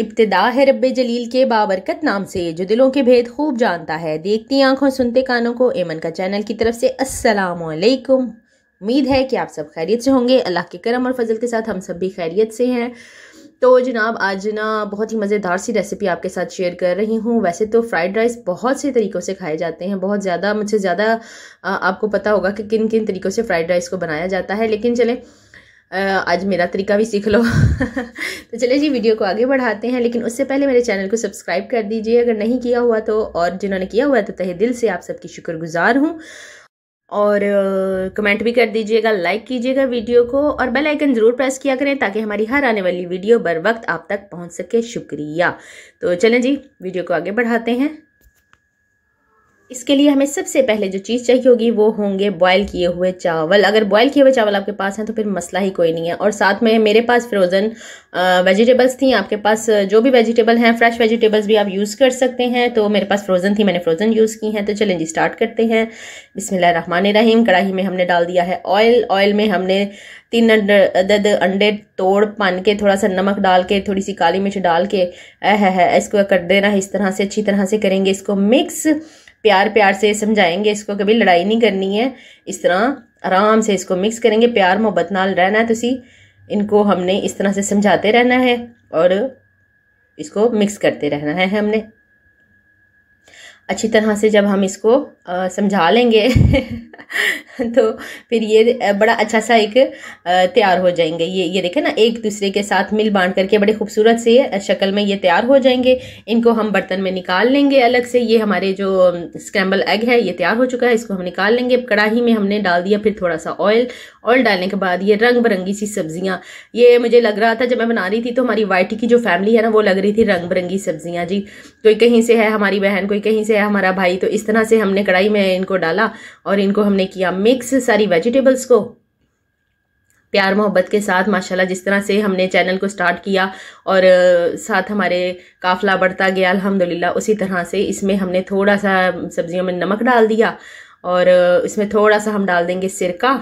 इब्तदा है रब जलील के बाबरकत नाम से, जो दिलों के भेद खूब जानता है। देखती आँखों, सुनते कानों को, एमन का चैनल की तरफ़ से अस्सलाम वालेकुम उम्मीद है कि आप सब खैरियत से होंगे। अल्लाह के करम और फजल के साथ हम सब भी खैरियत से हैं। तो जनाब, आज ना बहुत ही मज़ेदार सी रेसिपी आपके साथ शेयर कर रही हूँ। वैसे तो फ्राइड राइस बहुत से तरीक़ों से खाए जाते हैं। बहुत ज़्यादा, मुझसे ज़्यादा आपको पता होगा कि किन किन तरीक़ों से फ्राइड राइस को बनाया जाता है। लेकिन चले आज मेरा तरीका भी सीख लो। तो चलिए जी, वीडियो को आगे बढ़ाते हैं, लेकिन उससे पहले मेरे चैनल को सब्सक्राइब कर दीजिए। अगर नहीं किया हुआ तो और जिन्होंने किया हुआ तो तहे दिल से आप सबकी शुक्रगुजार हूँ। और कमेंट भी कर दीजिएगा, लाइक कीजिएगा वीडियो को, और बेल आइकन ज़रूर प्रेस किया करें, ताकि हमारी हर आने वाली वीडियो बर वक्त आप तक पहुँच सके। शुक्रिया। तो चलें जी, वीडियो को आगे बढ़ाते हैं। इसके लिए हमें सबसे पहले जो चीज़ चाहिए होगी वो होंगे बॉयल किए हुए चावल। अगर बॉयल किए हुए चावल आपके पास हैं तो फिर मसला ही कोई नहीं है। और साथ में मेरे पास फ्रोज़न वेजिटेबल्स थी आपके पास जो भी वेजिटेबल हैं फ्रेश वेजिटेबल्स भी आप यूज़ कर सकते हैं। तो मेरे पास फ्रोज़न थी मैंने फ्रोज़न यूज़ की हैं। तो चलें जी स्टार्ट करते हैं। बिसमीम कढ़ाई में हमने डाल दिया है ऑयल ऑयल में हमने तीन अदद अंडे तोड़ पान के थोड़ा सा नमक डाल के थोड़ी सी काली मिर्च डाल के है, है इसको कर देना है इस तरह से अच्छी तरह से करेंगे इसको मिक्स प्यार प्यार से समझाएँगे इसको, कभी लड़ाई नहीं करनी है। इस तरह आराम से इसको मिक्स करेंगे। प्यार, मोहब्बत नाल रहना है तुसी। इनको हमने इस तरह से समझाते रहना है और इसको मिक्स करते रहना है हमने। अच्छी तरह से जब हम इसको समझा लेंगे तो फिर ये बड़ा अच्छा सा एक तैयार हो जाएँगे। ये ये देखें ना, एक दूसरे के साथ मिल बांट करके बड़े खूबसूरत से शक्ल में ये तैयार हो जाएँगे। इनको हम बर्तन में निकाल लेंगे अलग से। ये हमारे जो स्क्रैम्बल एग है, ये तैयार हो चुका है। इसको हम निकाल लेंगे। कढ़ाई में हमने डाल दिया फिर थोड़ा सा ऑयल ऑयल डालने के बाद ये रंग बिरंगी सी सब्ज़ियाँ। ये मुझे लग रहा था, जब मैं बना रही थी तो हमारी वाइटी की जो फैमिली है ना, वो लग रही थी रंग बिरंगी सब्ज़ियाँ। जी, कोई कहीं से है हमारी बहन, कोई कहीं से है हमारा भाई तो इस तरह से हमने कढ़ाई में इनको डाला और इनको हमने किया मिक्स सारी वेजिटेबल्स को। प्यार मोहब्बत के साथ, माशाल्लाह, जिस तरह से हमने चैनल को स्टार्ट किया और साथ हमारे काफ़िला बढ़ता गया, अल्हम्दुलिल्लाह, उसी तरह से इसमें हमने थोड़ा सा सब्जियों में नमक डाल दिया और इसमें थोड़ा सा हम डाल देंगे सिरका।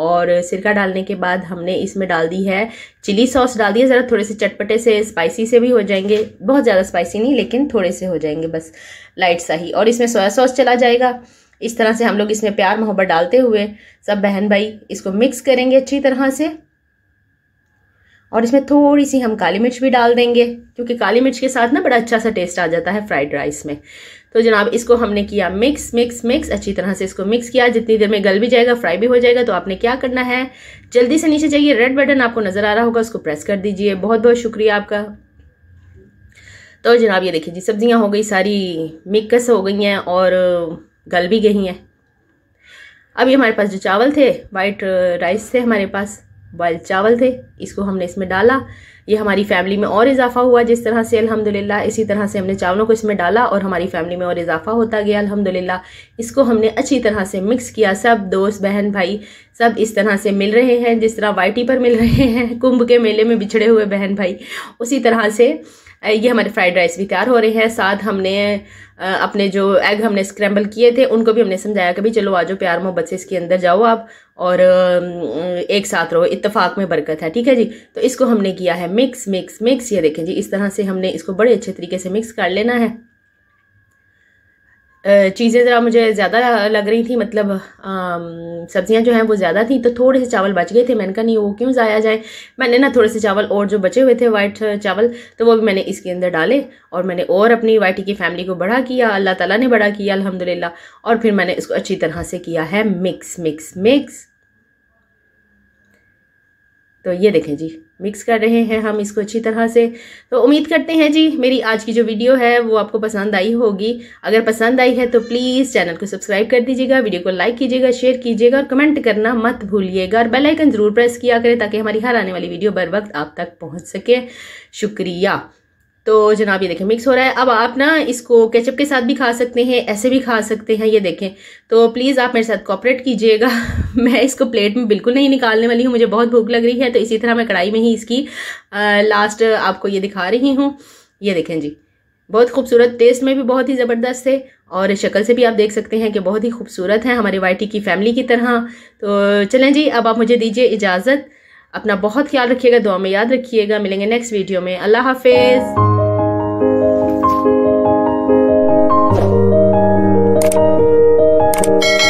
और सिरका डालने के बाद हमने इसमें डाल दी है चिली सॉस। डाल दिया, ज़रा थोड़े से चटपटे से स्पाइसी से भी हो जाएँगे। बहुत ज़्यादा स्पाइसी नहीं, लेकिन थोड़े से हो जाएँगे बस लाइट सा ही। और इसमें सोया सॉस चला जाएगा। इस तरह से हम लोग इसमें प्यार मोहब्बत डालते हुए सब बहन भाई इसको मिक्स करेंगे अच्छी तरह से। और इसमें थोड़ी सी हम काली मिर्च भी डाल देंगे, क्योंकि काली मिर्च के साथ ना बड़ा अच्छा सा टेस्ट आ जाता है फ्राइड राइस में। तो जनाब, इसको हमने किया मिक्स मिक्स मिक्स अच्छी तरह से इसको मिक्स किया। जितनी देर में गल भी जाएगा फ्राई भी हो जाएगा तो आपने क्या करना है? जल्दी से नीचे जाइए रेड बटन आपको नज़र आ रहा होगा, उसको प्रेस कर दीजिए। बहुत बहुत शुक्रिया आपका। तो जनाब, ये देखिए जी, सब्ज़ियाँ हो गई, सारी मिक्स हो गई हैं और गल भी गई हैं। अभी हमारे पास जो चावल थे वाइट राइस थे हमारे पास बॉयल चावल थे, इसको हमने इसमें डाला। ये हमारी फैमिली में और इजाफा हुआ जिस तरह से, अल्हम्दुलिल्लाह, इसी तरह से हमने चावलों को इसमें डाला और हमारी फैमिली में और इजाफा होता गया, अल्हम्दुलिल्लाह। इसको हमने अच्छी तरह से मिक्स किया। सब दोस्त, बहन, भाई, सब इस तरह से मिल रहे हैं, जिस तरह वाइटी पर मिल रहे हैं, कुंभ के मेले में बिछड़े हुए बहन भाई, उसी तरह से ये हमारे फ्राइड राइस भी तैयार हो रहे हैं। साथ हमने अपने जो एग हमने स्क्रैम्बल किए थे, उनको भी हमने समझाया कि भाई, चलो आ जाओ प्यार मोहब्बत से इसके अंदर जाओ आप और एक साथ रहो, इत्तेफाक में बरकत है, ठीक है जी? तो इसको हमने किया है मिक्स मिक्स मिक्स ये देखें जी, इस तरह से हमने इसको बड़े अच्छे तरीके से मिक्स कर लेना है। चीज़ें ज़रा मुझे ज़्यादा लग रही थी मतलब सब्ज़ियाँ जो हैं वो ज़्यादा थी तो थोड़े से चावल बच गए थे। मैंने कहा, नहीं, वो क्यों ज़ाया जाए? मैंने ना थोड़े से चावल और जो बचे हुए थे वाइट चावल तो वो भी मैंने इसके अंदर डाले और मैंने और अपनी वाइटी की फैमिली को बड़ा किया, अल्लाह ताला ने बड़ा किया, अल्हम्दुलिल्लाह। और फिर मैंने इसको अच्छी तरह से किया है मिक्स मिक्स मिक्स तो ये देखें जी मिक्स कर रहे हैं हम इसको अच्छी तरह से। तो उम्मीद करते हैं जी, मेरी आज की जो वीडियो है वो आपको पसंद आई होगी। अगर पसंद आई है तो प्लीज़ चैनल को सब्सक्राइब कर दीजिएगा वीडियो को लाइक कीजिएगा शेयर कीजिएगा और कमेंट करना मत भूलिएगा और बेल आइकन ज़रूर प्रेस किया करें ताकि हमारी हर आने वाली वीडियो बर वक्त आप तक पहुँच सके। शुक्रिया। तो जनाब ये देखें मिक्स हो रहा है। अब आप ना इसको केचप के साथ भी खा सकते हैं ऐसे भी खा सकते हैं ये देखें। तो प्लीज़ आप मेरे साथ कॉपरेट कीजिएगा। मैं इसको प्लेट में बिल्कुल नहीं निकालने वाली हूँ मुझे बहुत भूख लग रही है तो इसी तरह मैं कढ़ाई में ही इसकी आ, लास्ट आपको ये दिखा रही हूँ। ये देखें जी बहुत खूबसूरत टेस्ट में भी बहुत ही ज़बरदस्त है और शक्ल से भी आप देख सकते हैं कि बहुत ही खूबसूरत है हमारे वाइटी की फैमिली की तरह। तो चलें जी अब आप मुझे दीजिए इजाज़त। अपना बहुत ख्याल रखिएगा दुआ में याद रखिएगा। मिलेंगे नेक्स्ट वीडियो में। अल्लाह हाफिज़। Thank you.